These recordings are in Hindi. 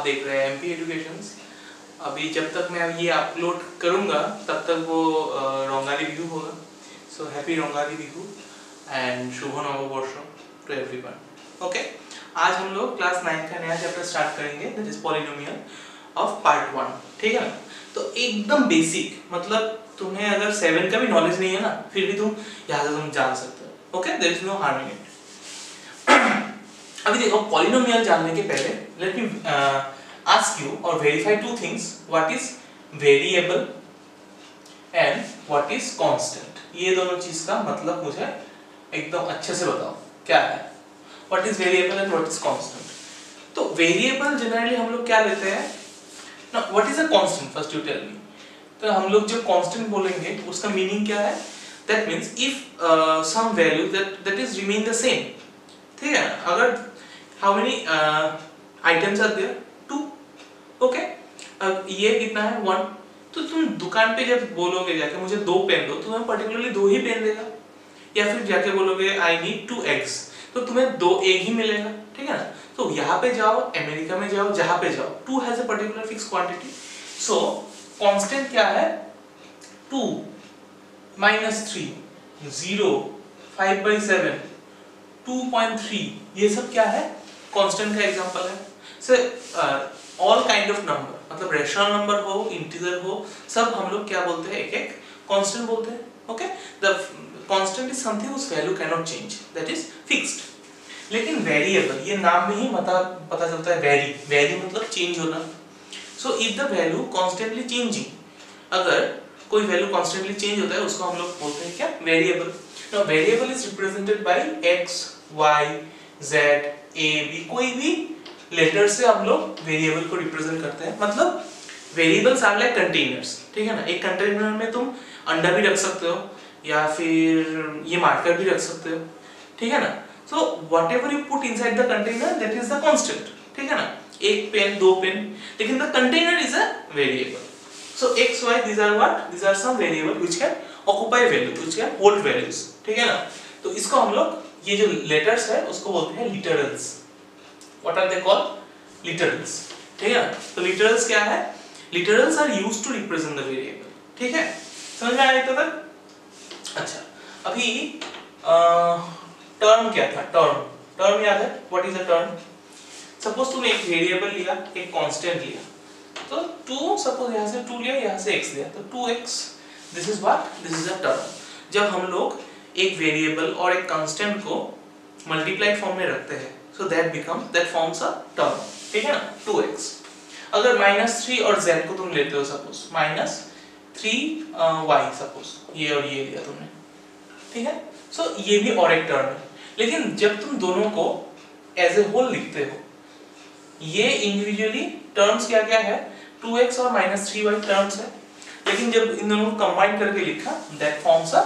आप देख रहे हैं एमपी एजुकेशन अभी जब तक मैं ये अपलोड करूँगा, तब तक वो रोंगाली बिहू होगा। So happy Rongali Bihu and शुभ नववर्ष टू एवरीवन ओके आज हम लोग क्लास नाइन का नया चैप्टर स्टार्ट करेंगे that is polynomial of part one ठीक है तो एकदम बेसिक मतलब तुम्हें अगर सेवन का भी नॉलेज नहीं है ना, फिर भी तुम यहाँ से तुम जान सकते हो। Okay there is no harm in it अभी देखो पॉलिनोमियल जानने के पहले लेट मी आस्क यू और verify two things what is variable and what is constant ये दोनों चीज़ का मतलब मुझे एकदम अच्छे से बताओ, क्या है? What is variable and what is constant तो वेरिएबल जनरली हम लोग क्या लेते हैं? ना what is a constant first you tell me तो हम लोग जब कांस्टेंट बोलेंगे, उसका मीनिंग क्या है? That means if some value that that is remain the same ठीक है? अगर how many items are there two okay अब ये कितना है? वन तो तुम दुकान पे जब बोलोगे जाके मुझे दो पेन दो तो तुम्हें पर्टिकुलरली दो ही पेन देगा। या फिर जाके बोलोगे आई नीड टू एग्स तो तुम्हें दो एग ही मिलेगा, ठीक है ना? तो यहाँ पे जाओ अमेरिका में जाओ, जहाँ पे जाओ। Two has a particular fix quantity so constant क्या है? Two minus three zero five by seven two point three ये सब क्या है? कांस्टेंट का एग्जांपल है। Sir all kind of number मतलब रेशनल नंबर हो इंटीजर हो, सब हम लोग क्या बोलते हैं? एक एक कांस्टेंट बोलते हैं। Okay the constant is something उस value can not change that is fixed लेकिन वेरिएबल ये नाम में ही पता पता चलता है वेरी वेरी मतलब चेंज होना। So if the value constantly changing अगर कोई वैल्यू कांस्टेंटली चेंज होता है, उसको हम लोग बोलते हैं क्या? Variable now variable is represented by x, y, z a, b कोई भी लेटर से हम लोग वेरिएबल को रिप्रेजेंट करते हैं। मतलब वेरिएबल्स आर लाइक कंटेनर्स ठीक है ना? एक कंटेनर में तुम अंडा भी रख सकते हो, या फिर ये मार्कर भी रख सकते हो, ठीक है ना? So whatever you put inside the container that is the constant ठीक है ना? एक पेन दो पेन लेकिन the container is a variable so x, y, these are what? These are some variable which can occupy value, which can hold values, ठीक है ना? तो इसको हम लोग ये जो लेटर्स है, उसको बोलते हैं literals what are they called literals ठीक है? तो लिटरल्स क्या है? Literals are used to represent the variable ठीक है? समझ में आया तक? अच्छा अभी टर्म क्या था? टर्म टर्म याद है? What is a term suppose तुमने एक वेरिएबल लिया, एक कांस्टेंट लिया. तो 2 सपोज़ यहाँ से 2 लिया, यहाँ से x लिया. तो 2x this is what this is a term जब हम लोग एक वेरिएबल और एक कांस्टेंट को मल्टीप्लाइड फॉर्म में रखते हैं। So that becomes that forms a term ठीक है ना? 2x अगर -3 और z को तुम लेते हो सपोज़ -3y सपोज़ ये और ये लिया तुमने। ठीक है? सो so, ये भी और एक टर्म है। लेकिन जब तुम दोनों को एज ए होल लिखते हो ये इंडिविजुअली टर्म्स क्या क्या है 2x और -3y टर्म्स है। लेकिन जब इन दोनों को कंबाइन करके लिखा that forms a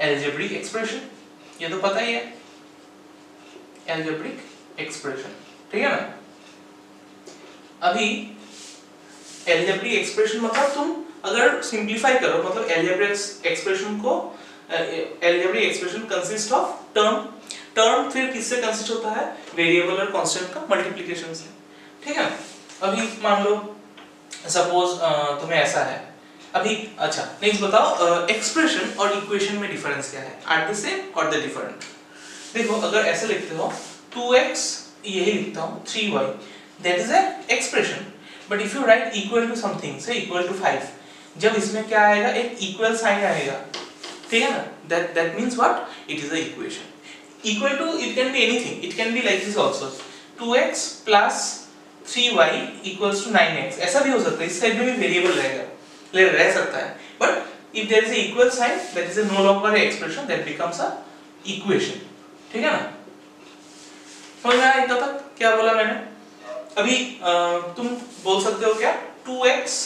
algebraic expression, ये तो पता ही है। एल्जेब्रिक एक्सप्रेशन, ठीक है ना? अभी एल्जेब्रिक एक्सप्रेशन मतलब तुम अगर सिंपलीफाई करो मतलब एल्जेब्रिक एक्सप्रेशन को algebraic expression consist of term term फिर किससे कंसिस्ट होता है? वेरिएबल और कांस्टेंट का मल्टीप्लिकेशन से, ठीक है? अभी मान लो सपोज़ तुम्हें ऐसा है। अभी अच्छा नेक्स्ट बताओ एक्सप्रेशन और इक्वेशन में डिफरेंस क्या है? आर द सेम और द डिफरेंट देखो, अगर ऐसे लिखते हो 2x यही लिखता हूँ 3y that is a expression but if you write equal to something से इक्वल टू 5 जब इसमें क्या आएगा? एक इक्वल साइन आएगा। ठीक है ना? That that means what it is a equation equal to it can be anything it can be like this also 2x 3y 9x ऐसा भी हो सकता है इस साइड में भी वेरिएबल रहेगा। ले रह सकता है। But if there is equal sign that is no longer expression that becomes a ठीक है ना? समझ में आया तक? क्या बोला मैंने? अभी तुम बोल सकते हो क्या? 2x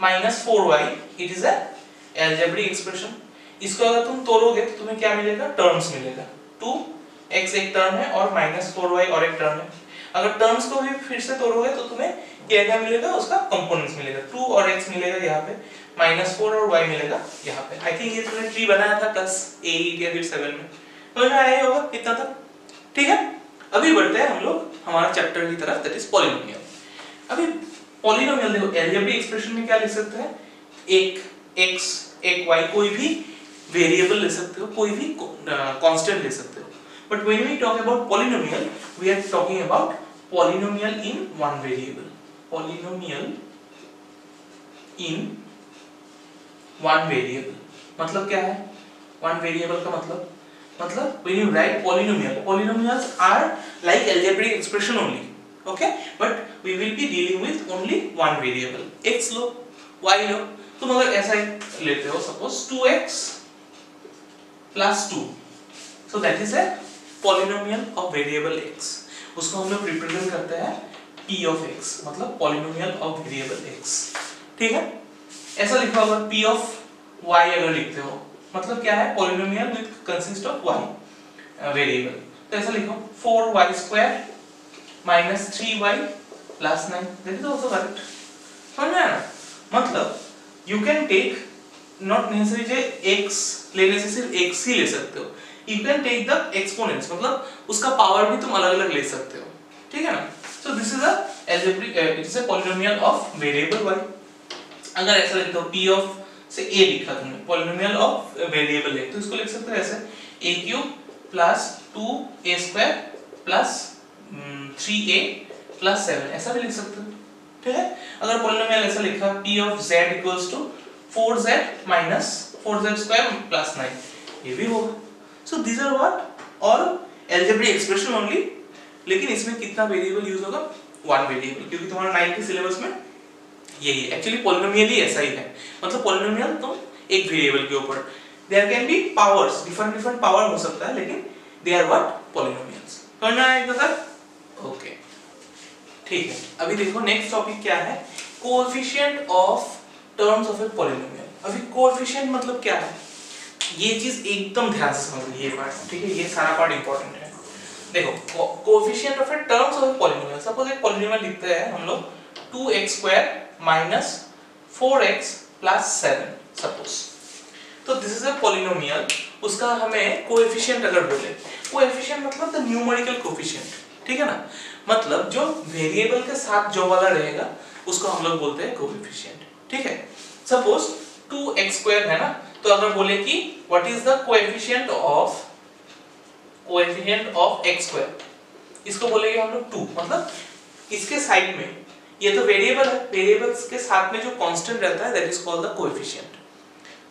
4y it is algebraic expression इसको अगर तुम तोड़ोगे तो तुम्हें क्या मिलेगा? टर्म्स मिलेगा। 2x एक टर्म है और 4y और एक टर्म है। अगर टर्म्स को भी फिर से तोड़ोगे तो तुम्हें क्या क्या मिलेगा, उसका कंपोनेंट्स मिलेगा। 2 और x मिलेगा यहाँ पे माइनस फोर और y मिलेगा यहाँ पे। आई थिंक ये तुमने ट्री बनाया था क्लास 8 या फिर 7 में। समझ में आया होगा? इतना तक ठीक है? अभी बढ़ते हैं हम लोग, हमारे चैप्टर की तरफ़ दैट इज़ पॉलिनोमियल अभी पॉलिनोमियल देखो एलजेब्रिक एक्सप्रेशन में क्या लिख सकते हैं? एक, x, एक y, कोई भी वेरिएबल ले सकते हो, कोई भी कांस्टेंट ले सकते हो। But when we talk about polynomial we are talking about polynomial in one variable polynomial in one variable मतलब क्या है? वन वेरिएबल का मतलब? मतलब when you write polynomial polynomials are like algebraic expression only okay but we will be dealing with only one variable x low Y लो. तुम अगर ऐसा लेते हो suppose 2x 2 so that is a polynomial of variable x. उसको हम लोग रिप्रेजेंट करते हैं p of x मतलब polynomial of variable x. ठीक है? ऐसा लिखा होगा p of y अगर लिखते हो मतलब क्या है? Polynomial with consist of y variable तो ऐसा लिखो 4y square minus 3y plus 9 that is also correct समझ में आया मतलब you can take not necessary J x लेने से सिर्फ़ x ही ले सकते हो. You can take the exponents मतलब उसका पावर भी तुम अलग-अलग ले सकते हो. ठीक है ना? So this is a algebraic it is a polynomial of variable y. अगर ऐसा लिखते हो, p ऑफ़ से a लिखा तुमने पॉलिनोमियल ऑफ़ वेरिएबल है तो इसको लिख सकते हो ऐसे, a cube plus 2a square plus 3a plus 7 ऐसा भी लिख सकते हो, ठीक है? अगर पॉलिनोमियल ऐसा लिखा, p of z equals to 4z minus 4z square plus 9 ये भी होगा। So this are what all algebraic expression only लेकिन इसमें कितना वेरिएबल यूज़ होगा? वन वेरिएबल क्योंकि तुम्हारा 9 के सिलेबस में यही है। एक्चुअली पॉलिनोमियल ही ऐसा ही है। मतलब पॉलिनोमियल तो एक वेरिएबल के ऊपर। There can be powers different different power हो सकता है, लेकिन दे आर व्हाट पॉलिनोमियल्स करना है सर ओके ठीक है। अभी देखो नेक्स्ट टॉपिक क्या है? Coefficient of terms of a polynomial अभी कोएफिशिएंट मतलब क्या है? ये चीज़ एकदम ध्यान से समझ ये पार्ट ठीक है, ये सारा पार्ट इंपॉर्टेंट है। देखो coefficient of a terms of polynomial suppose एक पॉलिनोमियल लिखते हैं हम लोग 2x square minus 4x plus 7 suppose. तो दिस इज़ अ पॉलिनोमियल उसका हमें कोएफिशिएंट अगर बोले कोएफिशिएंट मतलब द न्यूमेरिकल कोएफिशिएंट ठीक है ना? मतलब जो वेरिएबल के साथ जो वाला रहेगा, उसको हम लोग बोलते हैं कोएफिशिएंट ठीक है? सपोज़ 2x स्क्वायर है ना? तो अगर बोले कि what is the coefficient of coefficient of x square इसको बोलेंगे हम लोग 2 मतलब इसके साइड में, ये तो वेरिएबल है वेरिएबल्स के साथ में जो कांस्टेंट रहता है that is called the coefficient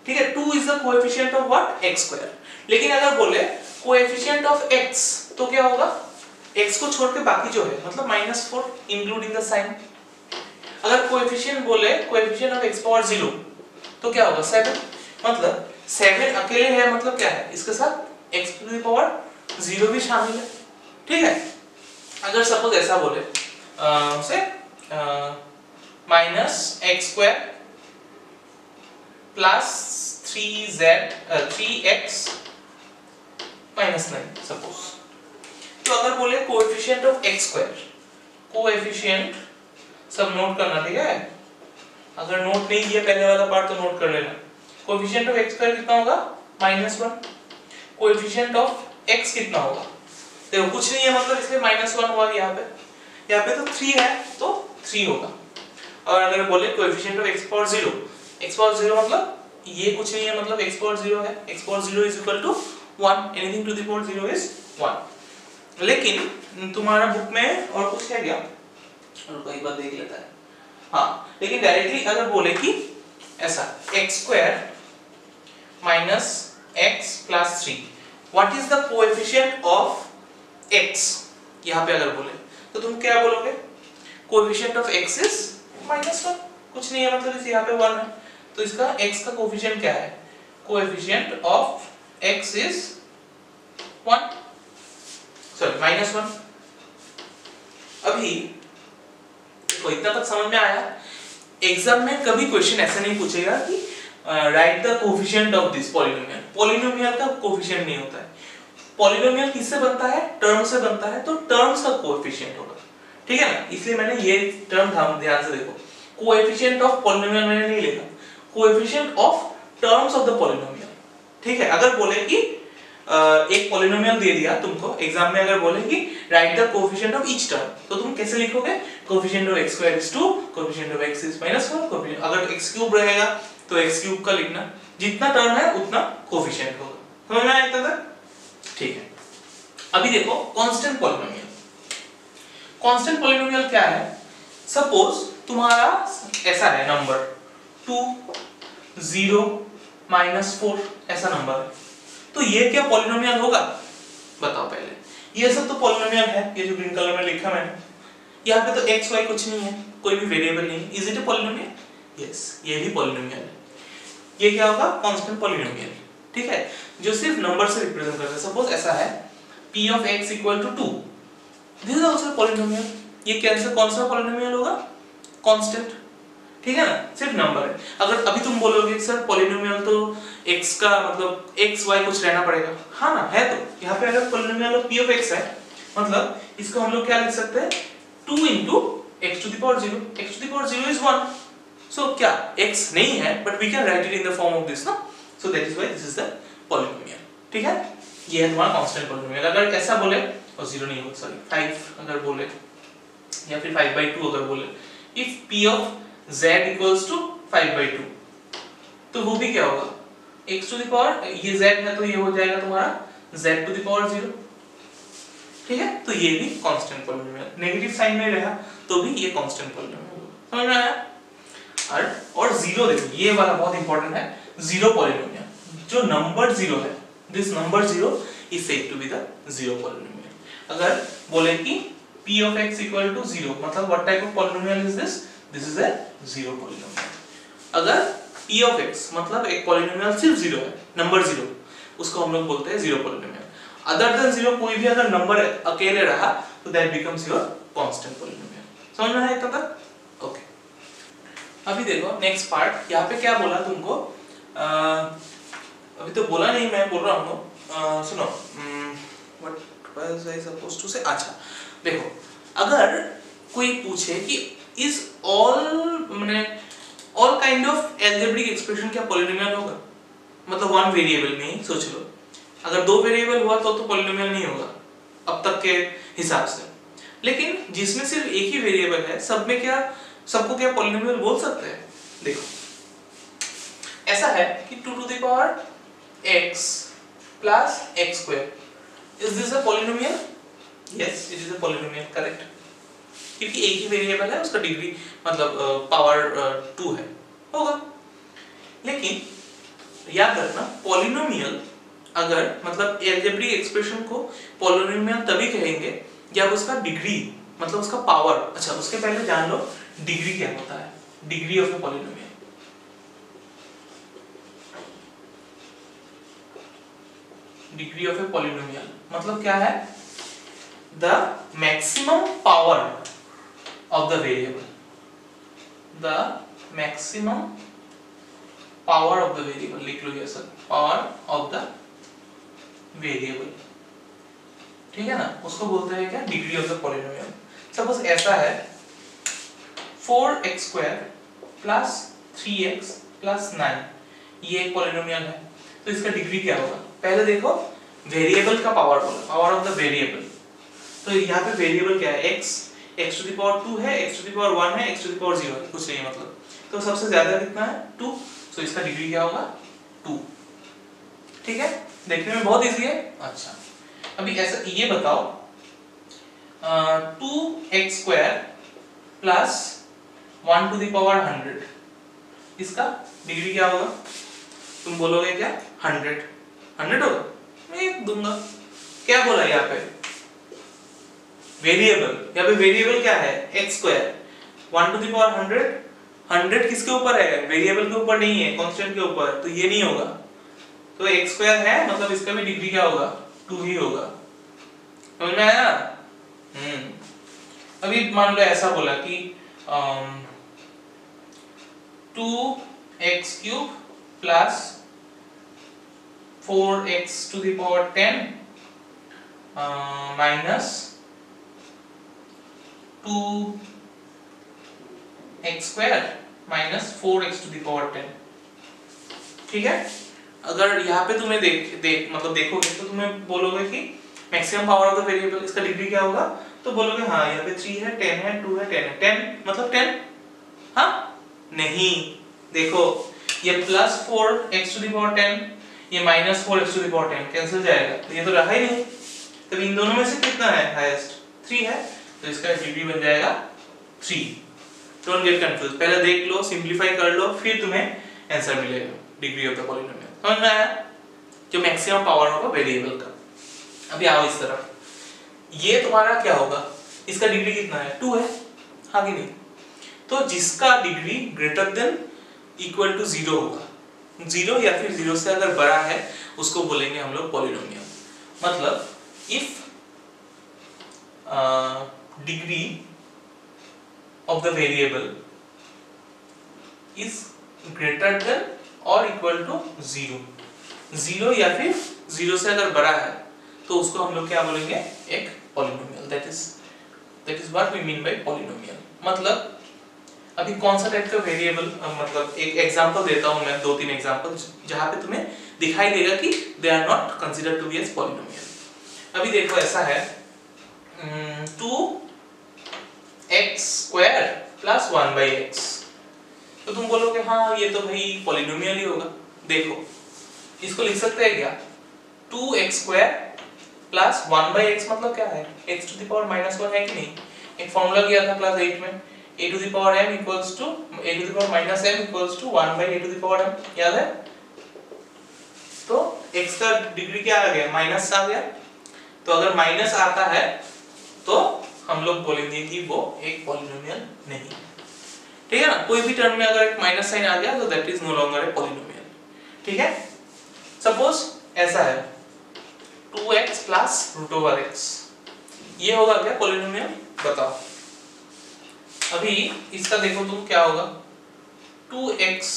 ठीक है 2 is the coefficient of what x square लेकिन अगर बोले कोएफिशिएंट ऑफ़ x तो क्या होगा? x को छोड़ के बाकी जो है मतलब -4 इंक्लूडिंग द साइन अगर कोएफिशिएंट बोले कोएफिशिएंट ऑफ़ x पावर 0 तो क्या होगा? 7 मतलब 7 अकेले है मतलब क्या है? इसके साथ x टू पावर 0 भी शामिल है। ठीक है? अगर सपोज़ ऐसा बोले से minus x square plus three z three x minus nine suppose तो अगर बोले coefficient of x square coefficient सब नोट करना, ठीक है? अगर नोट नहीं किया पहले वाला पार्ट तो नोट कर लेना। कोएफिशिएंट ऑफ़ एक्स स्क्वायर कितना होगा? Minus one coefficient of x कितना होगा? देखो, कुछ नहीं है मतलब इसलिए माइनस वन हुआ यहाँ पे। यहाँ पे तो थ्री है तो थ्री होगा। और अगर बोले coefficient of x power 0 x power 0 मतलब ये कुछ नहीं है मतलब x पावर 0 है। X power 0 is equal to 1 anything to the power 0 is 1 लेकिन तुम्हारा बुक में और कुछ है क्या? और कोई बात देख लेता है। हाँ लेकिन डायरेक्टली अगर बोले कि ऐसा, x square minus x plus three what is the coefficient of x? यहाँ पे अगर बोले तो तुम क्या बोलोगे? Coefficient of x is minus one कुछ नहीं है मतलब इस यहाँ पे वन है। तो इसका x का कोएफिशिएंट क्या है? Coefficient of x is one sorry minus one अभी, देखो, इतना तक समझ में आया। एग्ज़ाम में कभी क्वेश्चन ऐसा नहीं पूछेगा कि write the coefficient of this polynomial polynomial का कोएफिशिएंट नहीं होता है। पॉलिनोमियल किससे बनता है? टर्म से बनता है। तो टर्म्स का कोएफिशिएंट होगा। ठीक है ना? इसलिए मैंने ये टर्म ध्यान से देखो। कोएफिशिएंट ऑफ़ पॉलिनोमियल मैंने नहीं लिखा। Coefficient of terms of the polynomial ठीक है? अगर बोले कि एक पॉलिनोमियल दे दिया तुमको एग्ज़ाम में अगर बोले कि write the coefficient of each term तो तुम कैसे लिखोगे? Coefficient of x square 2 coefficient of x is -1 अगर x रहेगा तो x क्यूब का लिखना, जितना टर्म है, उतना कोएफिशिएंट होगा। समझ में आया इतना तक? ठीक है। अभी देखो कांस्टेंट पॉलिनोमियल कांस्टेंट पॉलिनोमियल क्या है? सपोज़ तुम्हारा ऐसा है नंबर 2 0 4 ऐसा नंबर है। तो ये क्या पॉलिनोमियल होगा? बताओ पहले। ये सब तो पॉलिनोमियल है, ये जो ग्रीन कलर में लिखा मैंने। यहाँ पे तो x, y कुछ नहीं है, कोई भी वेरिएबल नहीं is it a polynomial yes ये भी पॉलिनोमियल है। ये क्या होगा? कांस्टेंट पॉलिनोमियल ठीक है? जो सिर्फ़ नंबर से रिप्रेजेंट करता है। सपोज़ ऐसा है, p of x equal to 2 this is also polynomial ये कैसे कौन सा पॉलिनोमियल होगा? कांस्टेंट ठीक है ना? सिर्फ़ नंबर है। अगर अभी तुम बोलोगे, सर पॉलिनोमियल तो x का मतलब x, y कुछ रहना पड़ेगा। हाँ ना? है तो। यहाँ पे अगर polynomial of p of x है मतलब इसको हम लोग क्या लिख सकते हैं? 2 into x to the power 0 x to the power 0 is 1 so, क्या x नहीं है, but we can write it in the form of this ना so, that is why this is the polynomial. ठीक है? ये है तुम्हारा कांस्टेंट पॉलिनोमियल अगर ऐसा बोले, और 0 नहीं होगा सॉरी 5 अगर बोले, या फिर 5 by 2 अगर बोले, if p of z equals to five by two तो वो भी क्या होगा? X टू दावर ये z है तो ये हो जाएगा तुम्हारा z टू दावर ज़ीरो ठीक है? तो ये भी कांस्टेंट पॉलिनोमियल नेगेटिव साइन में रहा तो भी ये कांस्टेंट पॉलिनोमियल समझ में आया? और और ज़ीरो देखो, ये वाला बहुत इंपॉर्टेंट है ज़ीरो पॉलिनोमियल जो नंबर ज़ीरो है this number zero is said to be the zero polynomial अगर बोले कि p of x equal to 0 मतलब what type of polynomial is this? This is a zero polynomial अगर p of x मतलब एक polynomial सिर्फ़ ज़ीरो है नंबर ज़ीरो उसको हम लोग बोलते हैं zero polynomial other than zero कोई भी अगर नंबर अकेले रहा तो that becomes your constant polynomial समझ में आया इतना तक अभी देखो नेक्स्ट पार्ट यहाँ पे क्या बोला तुमको? आ, अभी तो बोला नहीं मैं बोल रहा हूँ। सुनो व्हाट सपोज्ड टू से अच्छा देखो अगर कोई पूछे कि इज़ ऑल मैंने all kind of algebraic expression क्या पॉलिनोमियल होगा? मतलब वन वेरिएबल में ही सोच लो। अगर दो वेरिएबल हुआ तो तो पॉलिनोमियल नहीं होगा अब तक के हिसाब से। लेकिन जिसमें सिर्फ़ एक ही वेरिएबल है सब में क्या सबको क्या पॉलिनोमियल बोल सकते हैं? देखो। ऐसा है कि 2 to the power x plus x square is this a polynomial yes it is a polynomial correct क्योंकि एक ही वेरिएबल है, उसका डिग्री मतलब पावर टू है। होगा। लेकिन याद रखना पॉलिनोमियल अगर मतलब एक्सप्रेशन को पॉलिनोमियल तभी कहेंगे जब उसका डिग्री मतलब उसका पावर अच्छा उसके पहले जान लो डिग्री क्या होता है? Degree of a polynomial. Degree of a polynomial मतलब क्या है? The maximum power of the variable the maximum power of the variable लिख लो ये sir power of the variable ठीक है ना? उसको बोलते हैं क्या? Degree of the polynomial. Suppose ऐसा है 4x square plus 3x plus 9 ये एक पॉलिनोमियल है। तो इसका डिग्री क्या होगा? पहले देखो वेरिएबल का power power of the variable तो यहाँ पे वेरिएबल क्या है? X x to the power 2 है, x टू द पावर 1 है, x टू द पावर 0 है। कुछ नहीं मतलब। तो सबसे ज़्यादा कितना है? 2 सो इसका डिग्री क्या होगा? 2 ठीक है? देखने में बहुत इजी है। अच्छा। अभी ऐसा, ये बताओ। Two x square plus one to the power hundred. इसका डिग्री क्या होगा? तुम बोलोगे क्या? हंड्रेड। हंड्रेड होगा? मैं दूँगा। क्या बोला यहाँ पे? वेरिएबल। यहाँ पे वेरिएबल क्या है? X square one to the power hundred. Hundred किसके ऊपर है? वेरिएबल के ऊपर नहीं है कांस्टेंट के ऊपर। तो ये नहीं होगा। तो एक्स स्क्वायर है मतलब इसका भी डिग्री क्या होगा? टू ही होगा। समझ में आया? हम्म। अभी मान लो ऐसा बोला कि two x cube plus four x to the power ten minus two x square minus four x to the power ten ठीक है? अगर यहाँ पे तुम्हें देख देख मतलब देखोगे तो तुम्हें बोलोगे कि maximum power of the variable इसका डिग्री क्या होगा? तो बोलोगे हाँ यहाँ पे थ्री है टेन है टू है टेन है. टेन मतलब टेन हाँ? नहीं। देखो, ये plus four x to the power ten ये minus four x to the power ten cancel जाएगा। तो ये तो रहा ही नहीं। तो इन दोनों में से कितना है? हाईएस्ट थ्री है। तो इसका डिग्री बन जाएगा थ्री डोंट गेट कंफ्यूज पहले देख लो सिंपलीफाई कर लो, फिर तुम्हें आंसर मिलेगा। डिग्री ऑफ़ द पॉलिनोमियल समझ में आया? जो मैक्सिमम पावर होगा वेरिएबल का। अभी आओ इस तरफ़। ये तुम्हारा क्या होगा? इसका डिग्री कितना है? टू है। हाँ कि नहीं। तो जिसका degree greater than equal to zero होगा। ज़ीरो या फिर ज़ीरो से अगर बड़ा है उसको बोलेंगे हम लोग पॉलिनोमियल मतलब uh, degree of the variable is greater than or equal to zero zero या फिर ज़ीरो से अगर बड़ा है तो उसको हम लोग क्या बोलेंगे? एक polynomial that is that is what we mean by polynomial मतलब अभी कौन सा टाइप का वेरिएबल मतलब एक एग्जांपल देता हूँ मैं, दो तीन एग्जांपल जहाँ पे तुम्हें दिखाई देगा कि they are not considered to be as polynomial अभी देखो ऐसा है two x square plus one by x तो तुम बोलोगे हाँ ये तो भाई पॉलिनोमियल ही होगा। देखो, इसको लिख सकते हैं क्या? Two x square plus one by x मतलब क्या है? X to the power minus one है कि नहीं? एक फॉर्मूला किया था क्लास एट में। A to the power m equals to a to the power minus m equals to one by a to the power m. याद है? तो x का डिग्री क्या आ गया? माइनस आ गया। तो अगर माइनस आता है तो हम लोग बोलेंगे कि वो एक पॉलिनोमियल नहीं ठीक है ना? कोई भी टर्म में अगर एक माइनस साइन आ गया तो that is no longer a polynomial ठीक है? सपोज़ ऐसा है। 2x plus root over x ये होगा क्या? पॉलिनोमियल बताओ। अभी इसका देखो तुम क्या होगा? 2x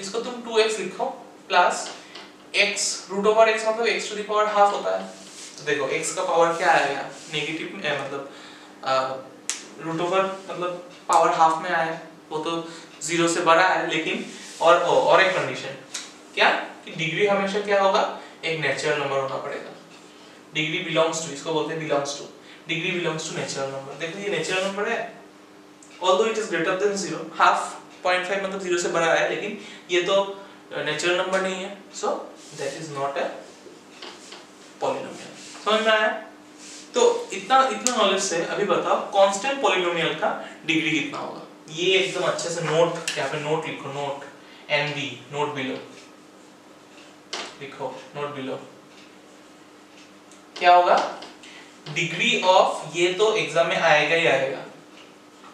इसको तुम 2x लिखो plus x root over x मतलब x to the power half होता है। तो देखो x का पावर क्या आएगा नेगेटिव मतलब रूट ओवर मतलब पावर हाफ़ में आया। वो तो ज़ीरो से बड़ा है लेकिन और ओ, और एक कंडीशन क्या? कि डिग्री हमेशा क्या होगा? एक नेचुरल नंबर होना पड़ेगा। डिग्री बिलोंग्स टू इसको बोलते हैं belongs to degree belongs to natural number देखो ये नेचुरल नंबर है। Although it is greater than zero half point मतलब ज़ीरो से बड़ा है, लेकिन ये तो नेचुरल नंबर नहीं है so that is not a polynomial समझ में आया? तो इतना इतना नॉलेज से अभी बताओ कांस्टेंट पॉलिनोमियल का डिग्री कितना होगा? ये एकदम अच्छे से नोट यहाँ पे नोट लिखो note N B note below लिखो नोट बिलो क्या होगा? डिग्री ऑफ़ ये तो एग्ज़ाम में आएगा ही आएगा.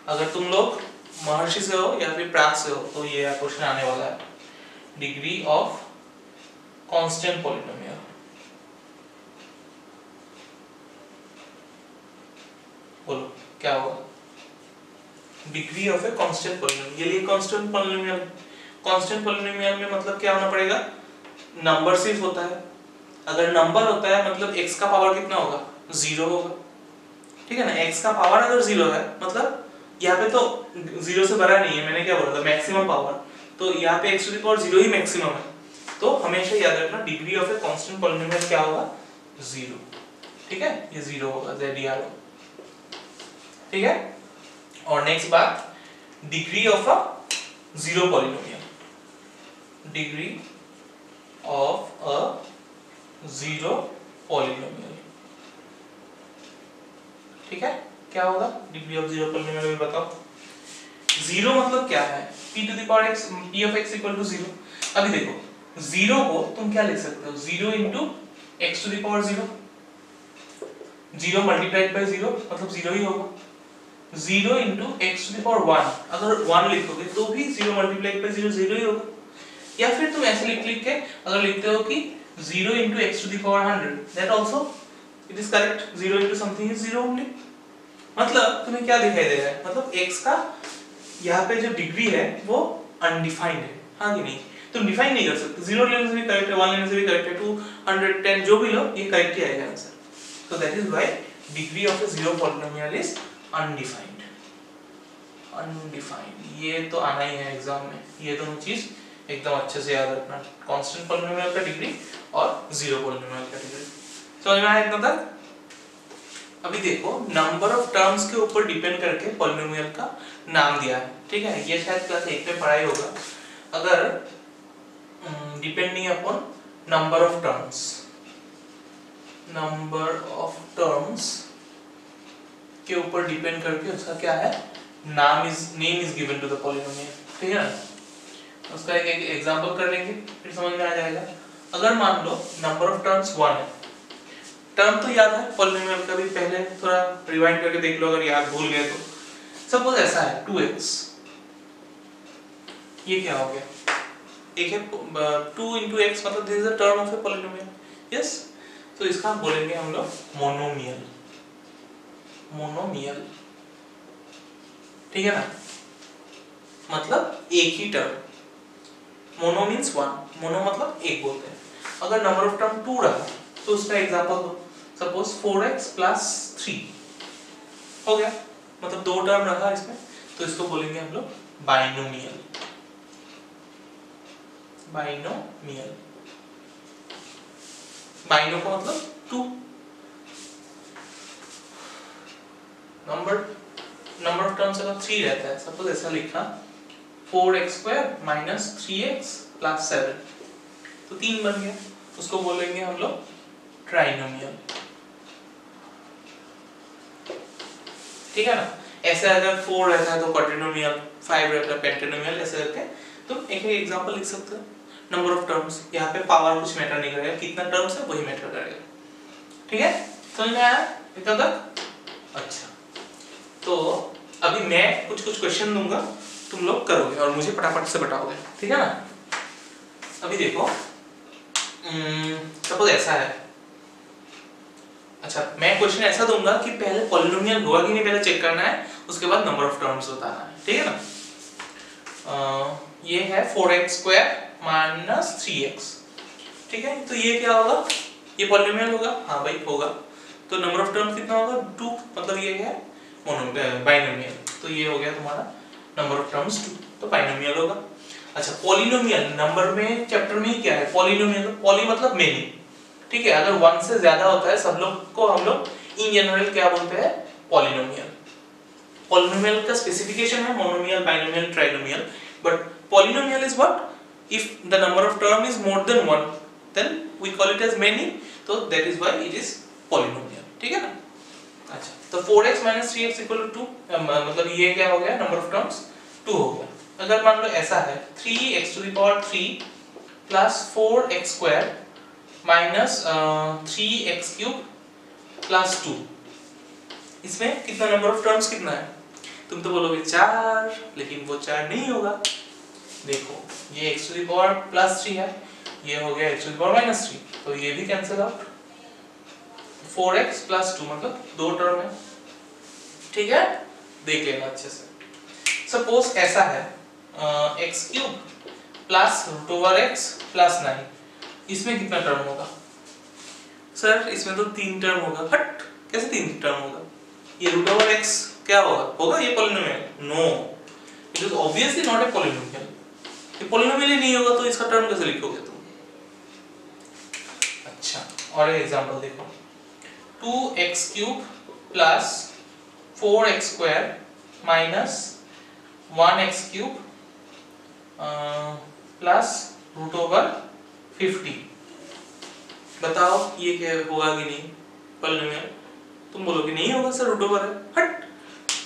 अगर तुम लोग महर्षि से हो या फिर प्राग से हो तो ये क्वेश्चन आने वाला है। डिग्री ऑफ़ कांस्टेंट पॉलिनोमियल बोलो, क्या होगा? Degree of a constant polynomial ये लिए कांस्टेंट पॉलिनोमियल कांस्टेंट पॉलिनोमियल में मतलब क्या होना पड़ेगा? नंबर सिर्फ़ होता है। अगर नंबर होता है मतलब x का पावर कितना होगा? ज़ीरो होगा। ठीक है ना? X का पावर अगर ज़ीरो है मतलब यहाँ पे तो ज़ीरो से बड़ा नहीं है, मैंने क्या बोला था मैक्सिमम पावर तो यहाँ पे x to the power zero he maximum है। तो हमेशा याद रखना degree of a constant polynomial क्या होगा? ज़ीरो ठीक है? ये ज़ीरो होगा जेड ई आर ठीक है? और नेक्स्ट बात degree of a zero polynomial degree of a zero polynomial ठीक है? क्या होगा? डिग्री ऑफ़ ज़ीरो पॉलिनोमियल में बताओ। ज़ीरो मतलब क्या है? P to the power x, p of x equal to zero अभी देखो ज़ीरो को तुम क्या लिख सकते हो? Zero into x to the power zero zero multiplied by zero मतलब ज़ीरो ही होगा। Zero into x to the power one अगर वन लिखोगे तो भी zero multiply by zero zero ही होगा। या फिर तुम ऐसे लिख लिख के, अगर लिखते हो कि zero into x to the power hundred that also it is correct zero into something is zero only मतलब तुम्हें क्या दिखाई दे रहा है? मतलब x का यहाँ पे जो डिग्री है, वो अनडिफाइंड है। हाँ कि नहीं? तुम डिफाइन नहीं कर सकते। ज़ीरो लेने से भी करेक्ट है वन लेने से भी करेक्ट है टू हंड्रेड टेन जो भी लो, ये करेक्ट ही आएगा answer so that is why degree of a zero polynomial is undefined. Undefined. ये तो आना ही है एग्ज़ाम में। ये दोनों चीज़ एकदम अच्छे से याद रखना। कांस्टेंट पॉलिनोमियल का डिग्री और ज़ीरो पॉलिनोमियल का डिग्री समझ में आया इतना तक? अभी देखो नंबर ऑफ़ टर्म्स के ऊपर डिपेंड करके पॉलिनोमियल का नाम दिया है, ठीक है? ये शायद क्लास एक में पढ़ाई होगा। अगर depending upon number of terms number of terms के ऊपर डिपेंड करके उसका क्या है? नाम is name is given to the polynomial ठीक है? उसका एक एग्जांपल कर लेंगे, फिर समझ में आ जाएगा। अगर मान लो नंबर ऑफ़ टर्म्स वन है टर्म तो याद है पॉलिनोमियल का भी पहले थोड़ा रिवाइंड करके देख लो अगर याद भूल गए तो। सपोज़ ऐसा है 2x ये क्या हो गया? एक है टू इंटू एक्स मतलब this is a term of a polynomial yes तो इसका बोलेंगे हम लोग मोनोमियल मोनोमियल ठीक है ना? मतलब एक ही term mono means one mono मतलब एक बोलते हैं। अगर नंबर ऑफ़ टर्म टू रहा तो उसका एग्जांपल दो। Suppose four x plus three. हो गया। मतलब दो टर्म रखा इसमें। तो इसको बोलेंगे हम लोग बाइनोमियल बाइनोमियल बाइनो का मतलब two number number of terms अगर थ्री रहता है। सपोज़ ऐसा लिखना four x square minus three x plus seven तो तीन बन गया। उसको बोलेंगे हम लोग ट्राइनोमियल ठीक है ना? ऐसे अगर फोर रहता है तो क्वाड्रिनोमियल फाइव रहता है पेंटेनोमियल ऐसे करके तो एक एग्जांपल लिख सकते हैं। नंबर ऑफ़ टर्म्स यहाँ पे पावर कुछ मैटर नहीं करेगा, कितना टर्म्स है वही मैटर करेगा। ठीक है? समझ में आया? इतना तक? अच्छा। तो अभी मैं कुछ कुछ क्वेश्चन दूँगा, तुम लोग करोगे और मुझे फटाफट से बताओगे। ठीक है ना? अभी देखो। सपोज़ ऐसा है। अच्छा मैं क्वेश्चन ऐसा दूँगा कि पहले पॉलिनोमियल हुआ कि नहीं, पहले चेक करना है, उसके बाद नंबर ऑफ़ टर्म्स बताना है, ठीक है ना? ये है four x square minus three x ठीक है? तो ये क्या होगा? ये पॉलिनोमियल होगा? हाँ भाई, होगा। तो नंबर ऑफ़ टर्म्स कितना होगा? टू मतलब ये है? बाइनोमियल तो ये हो गया तुम्हारा नंबर ऑफ़ टर्म्स टू तो बाइनोमियल होगा। अच्छा पॉलिनोमियल नंबर में चैप्टर में ही क्या है? पॉलिनोमियल पॉली मतलब मेनी ठीक है, अगर वन से ज़्यादा होता है, सब लोग को हम लोग इन जनरल क्या बोलते हैं? पॉलिनोमियल पॉलिनोमियल का स्पेसिफिकेशन है monomial binomial trinomial but polynomial is what if the number of term is more than one then we call it as many तो that is why it is polynomial ठीक है ना? अच्छा तो 4x 3x 2 मतलब ये क्या हो गया? नंबर ऑफ़ टर्म्स 2 हो गया। अगर मान लो ऐसा है 3x 3 4x2 minus three x cube plus two. इसमें कितना नंबर ऑफ़ टर्म्स कितना है? तुम तो बोलोगे चार, लेकिन वो चार नहीं होगा। देखो, ये x to the power plus three है, ये हो गया x to the power minus three तो ये भी cancel out four x plus two मतलब दो टर्म है। ठीक है? देख लेना अच्छे से। सपोज़ ऐसा है x cube plus root over x plus nine इसमें कितना टर्म होगा? सर इसमें तो तीन टर्म होगा। हट कैसे तीन टर्म होगा? ये रूट ओवर एक्स क्या होगा? होगा ये polynomial no it is obviously not a polynomial ये पॉलिनोमियल ही नहीं होगा तो इसका टर्म कैसे लिखोगे तुम? अच्छा और एक एग्जांपल देखो। Two x cube plus four x square minus one x cube plus root over fifty. बताओ ये क्या होगा कि नहीं पॉलिनोमियल तुम बोलोगे नहीं होगा सर रूट ओवर है। हट!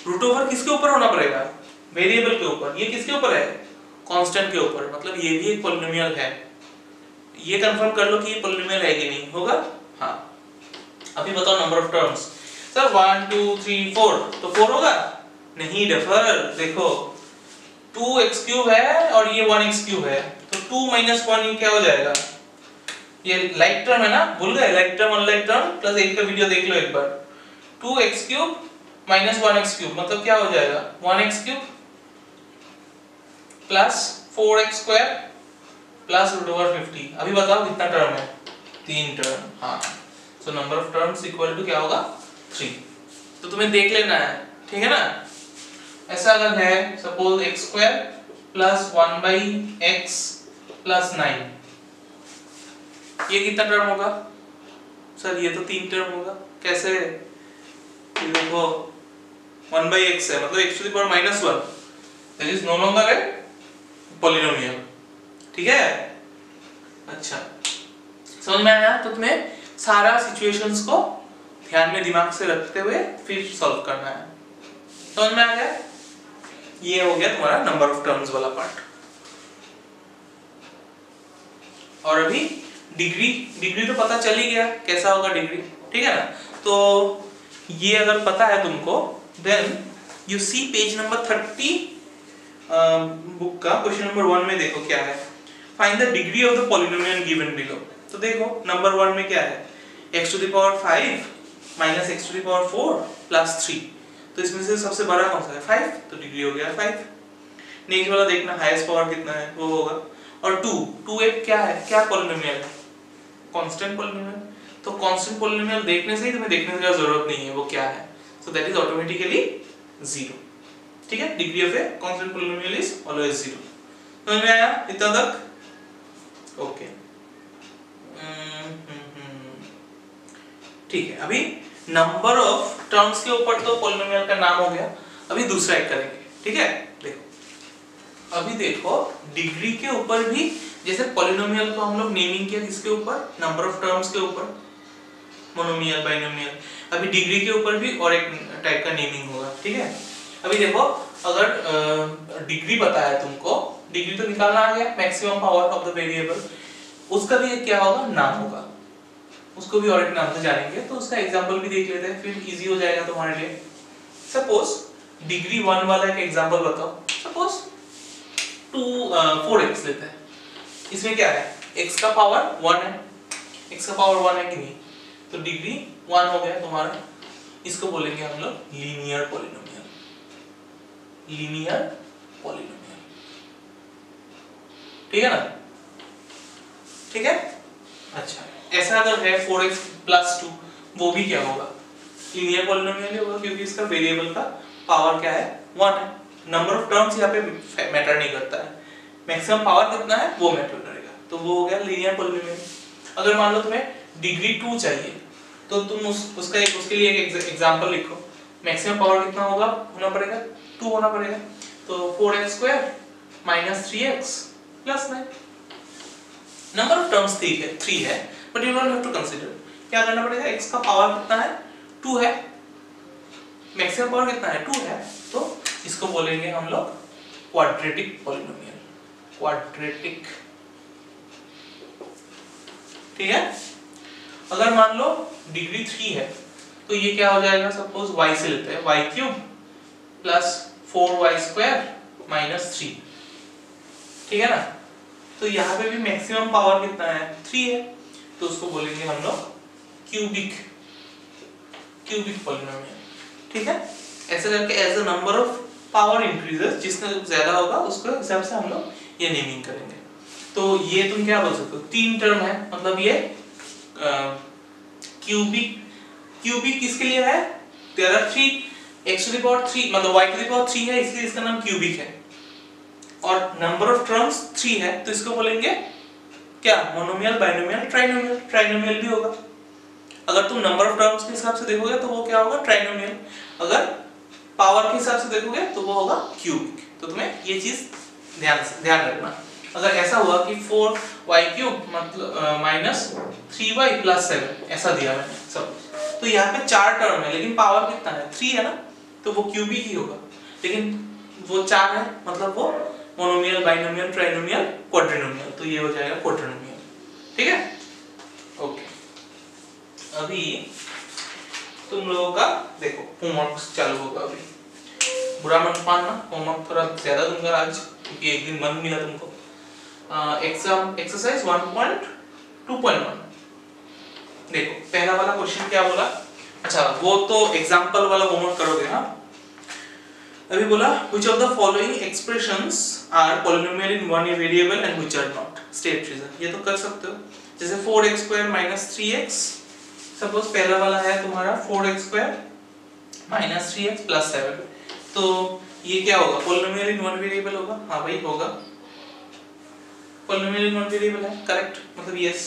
रूट ओवर किसके ऊपर होना पड़ेगा? वेरिएबल के ऊपर। ये किसके ऊपर है? कांस्टेंट के ऊपर। मतलब ये भी एक पॉलिनोमियल है। ये कंफर्म कर लो कि ये पॉलिनोमियल है कि नहीं। होगा? हाँ। अभी बताओ number of terms sir one two three four तो फोर होगा? नहीं डफर देखो। टू एक्स क्यूब है और ये वन एक्स क्यूब है। तो टू माइनस वन क्या हो जाएगा? ये लाइक टर्म है ना? भूल गए? Like term unlike term plus एक का वीडियो देख लो एक बार। Two x cube minus one x cube मतलब क्या हो जाएगा? One x cube plus four x square plus root over fifty अभी बताओ कितना टर्म है? तीन टर्म हाँ। तो number of terms equal to क्या होगा? थ्री तो तुम्हें देख लेना है, ठीक है ना? ऐसा अगर है suppose x square plus one by x plus nine ये कितना टर्म होगा? सर, ये तो तीन टर्म होगा। कैसे? देखो वन बाई एक्स है मतलब x to the power minus one is no longer a polynomial ठीक है? अच्छा। समझ में आया? तो तुम्हें सारा सिचुएशंस को ध्यान में दिमाग से रखते हुए फिर सॉल्व करना है। समझ में आ गया? ये हो गया तुम्हारा नंबर ऑफ़ टर्म्स वाला पार्ट और अभी डिग्री डिग्री तो पता चल ही गया, कैसा होगा डिग्री ठीक है ना? तो ये अगर पता है तुमको then you see page number thirty book का क्वेश्चन नंबर वन में देखो क्या है। Find the degree of the polynomial given below तो देखो नंबर वन में क्या है? X to the power five minus x to the power four plus three तो इसमें से सबसे बड़ा कौन सा है? फाइव तो डिग्री हो गया फाइव नेक्स्ट वाला देखना हाईएस्ट पावर कितना है, वो होगा। और टू टू एक क्या है? क्या पॉलिनोमियल कांस्टेंट पॉलिनोमियल तो कांस्टेंट पॉलिनोमियल देखने से ही तुम्हें देखने की ज़रूरत नहीं है वो क्या है? So that is automatically zero ठीक है? Degree of a constant polynomial is always zero समझ में आया? इतना तक? Okay hmm, hmm, hmm. ठीक है अभी नंबर ऑफ़ टर्म्स के ऊपर तो पॉलिनोमियल का नाम हो गया। अभी दूसरा एक करेंगे। ठीक है? अभी देखो डिग्री के ऊपर भी, जैसे पॉलिनोमियल को हम लोग नेमिंग किया किसके ऊपर? नंबर ऑफ़ टर्म्स के ऊपर। मोनोमियल बाइनोमियल अभी डिग्री के ऊपर भी और एक टाइप का नेमिंग होगा, ठीक है? अभी देखो, अगर डिग्री है तुमको डिग्री तो निकालना आ गया maximum power of the variable उसका भी क्या होगा? नाम होगा। उसको भी और एक नाम से जानेंगे तो उसका एग्जांपल भी देख लेते हैं, फिर इजी हो जाएगा तुम्हारे लिए। सपोज़ डिग्री वन वाला एक एग्जांपल बताओ। सपोज़ टू फोर एक्स लेते हैं। इसमें क्या है? X का पावर वन है। X का पावर वन है कि नहीं? तो डिग्री वन हो गया तुम्हारा। इसको बोलेंगे हम लोग लीनियर पॉलिनोमियल लीनियर पॉलिनोमियल ठीक है ना? ठीक है? अच्छा ऐसा अगर है 4x प्लस टू वो भी क्या होगा? लीनियर पॉलिनोमियल होगा क्योंकि इसका वेरिएबल का पावर क्या है? वन है। नंबर ऑफ़ टर्म्स यहाँ पे मैटर नहीं करता है। मैक्सिमम पावर कितना है, वो मैटर करेगा। तो वो हो गया लीनियर पॉलिनोमियल अगर मान लो तुम्हें डिग्री टू चाहिए तो तुम उस, उसका एक, उसके लिए एक एग्जांपल लिखो। मैक्सिमम पावर कितना होगा, होना पड़ेगा टू होना पड़ेगा। तो four x square minus three x plus nine number of terms ठीक है थ्री है but you don't have to consider क्या करना पड़ेगा? x का पावर कितना है टू है। मैक्सिमम पावर कितना है टू है तो इसको बोलेंगे हम लोग? क्वाड्रेटिक पॉलिनोमियल क्वाड्रेटिक ठीक है? अगर मान लो डिग्री थ्री है तो ये क्या हो जाएगा सपोज़ y से लेते हैं, y cube plus four y square minus three ठीक है ना? तो यहाँ पे भी मैक्सिमम पावर कितना है? थ्री है। तो उसको बोलेंगे हम लोग क्यूबिक क्यूबिक पॉलिनोमियल ठीक है? ऐसे करके as a number of power increases जिसका ज़्यादा होगा, उसके हिसाब से हम लोग ये नेमिंग करेंगे। तो ये तुम क्या बोल सकते हो? तीन टर्म है। मतलब ये क्यूबिक क्यूबिक किसके लिए है? R three x to the power 3 मतलब y टू द पावर 3 है, इसलिए इसका नाम क्यूबिक है। और नंबर ऑफ़ टर्म्स 3 है तो इसको बोलेंगे क्या? मोनोमियल बाइनोमियल ट्राइनोमियल ट्राइनोमियल भी होगा। अगर तुम नंबर ऑफ़ टर्म्स के हिसाब से देखोगे तो वो क्या होगा? ट्राइनोमियल अगर पावर के हिसाब से देखोगे तो वो होगा क्यूबिक तो तुम्हें ये चीज़ ध्यान ध्यान रखना। अगर ऐसा हुआ कि 4y क्यूब मतलब minus three y plus seven ऐसा दिया मैंने, सब। तो यहाँ पे चार टर्म है, लेकिन पावर कितना है? थ्री है ना? तो वो क्यूबिक ही होगा। लेकिन वो चार है मतलब वो मोनोमियल बाइनोमियल ट्राइनोमियल क्वाड्रिनोमियल तो ये हो जाएगा क्वाड्रिनोमियल ठीक है? ओके अभी तुम लोगों का, देखो होमवर्क चालू होगा अभी। बुरा मत मानना होमवर्क थोड़ा ज़्यादा दूँगा आज, क्योंकि एक दिन मन मिला तुमको। एग्ज़ाम एक्सरसाइज 1.2.1 देखो, पहला वाला क्वेश्चन क्या बोला? अच्छा वो तो एग्जांपल वाला होमवर्क करोगे हाँ अभी बोला, which of the following expressions are polynomial in one variable and which are not? State reason ये तो कर सकते हो। जैसे 4x square minus 3x suppose पहला वाला है तुम्हारा 4x square minus 3x plus 7 तो ये क्या होगा? polynomial in one variable होगा? हाँ भाई, होगा। पॉलिनोमियल नॉन वेरिएबल है करेक्ट मतलब यस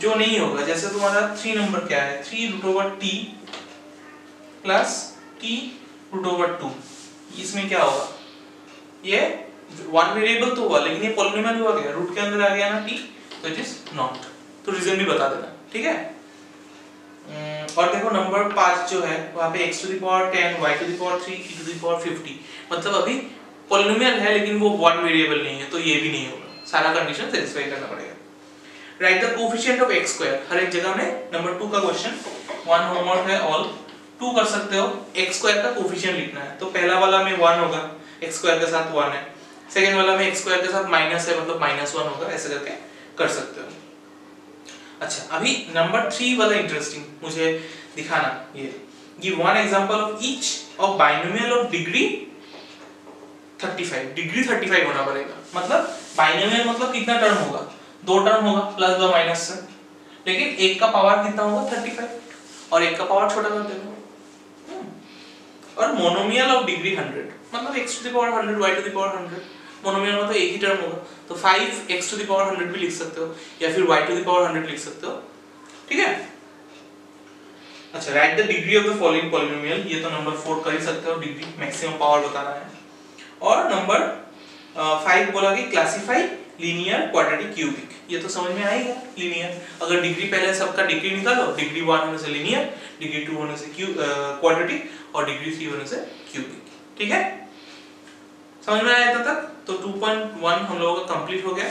जो नहीं होगा, जैसे तुम्हारा थ्री नंबर क्या है? Three root over t plus t root over two इसमें क्या होगा? ये वन वेरिएबल तो हुआ, लेकिन ये पॉलिनोमियल हुआ क्या? रूट के अंदर आ गया ना टी इट इज़ नॉट तो रीजन भी बता देना, ठीक है? और देखो नंबर पाँच जो है, वहाँ पे x to the power 10 y to the power 3 e to the power 50 मतलब अभी पॉलिनोमियल है लेकिन वो वन वेरिएबल नहीं है तो ये भी नहीं होगा। सारा कंडीशन सेटिस्फाई करना पड़ेगा। Write the coefficient of x square हर एक जगह में नंबर 2 का क्वेश्चन वन होमवर्क है ऑल 2 कर सकते हो, x स्क्वायर का कोएफिशिएंट लिखना है। तो पहला वाला में 1 होगा, x स्क्वायर के साथ 1 है। सेकंड वाला में x स्क्वायर के साथ माइनस है मतलब माइनस 1 होगा, ऐसे करके कर सकते हो। अच्छा अभी नंबर थ्री वाला इंटरेस्टिंग मुझे दिखाना, ये। Give one example of each of binomial of degree 35 degree 35 होना पड़ेगा। मतलब बाइनोमियल मतलब कितना टर्म होगा? दो टर्म होगा प्लस व माइनस से। लेकिन एक का पावर कितना होगा? 35 और एक का पावर छोटा कर देना। और मोनोमियल ऑफ़ डिग्री 100 मतलब x to the power 100 y to the power 100 monomial में तो एक ही टर्म होगा। तो 5x टू द पावर 100 भी लिख सकते हो, या फिर y टू द पावर 100 लिख सकते हो। ठीक है? अच्छा write the degree of the following polynomial ये तो नंबर 4 कर ही सकते हो डिग्री मैक्सिमम पावर बताना है। और नंबर 5 बोला कि क्लासिफाई लीनियर क्वाड्रेटिक क्यूबिक ये तो समझ में आएगा लीनियर अगर डिग्री पहले सबका डिग्री निकालो डिग्री 1 होने से लीनियर डिग्री 2 होने से क्वाड्रेटिक और डिग्री 3 होने से क्यूबिक ठीक है? समझ में आया तब तक? तो 2.1 हम लोगों का कंप्लीट हो गया।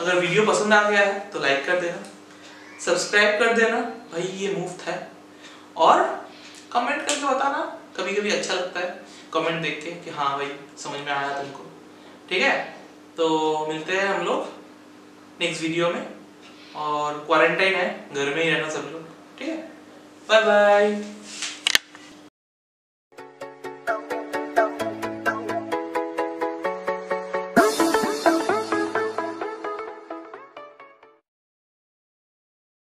अगर वीडियो पसंद आ गया है तो लाइक कर देना। सब्सक्राइब कर देना। भाई, ये मुफ़्त है और कमेंट करके बताना। कभी कभी अच्छा लगता है। कमेंट देख के कि हाँ भाई, समझ में आया तुमको। ठीक है? तो मिलते हैं हम लोग नेक्स्ट वीडियो में। और क्वारंटाइन है। घर में ही रहना सब लोग। ठीक है? Bye bye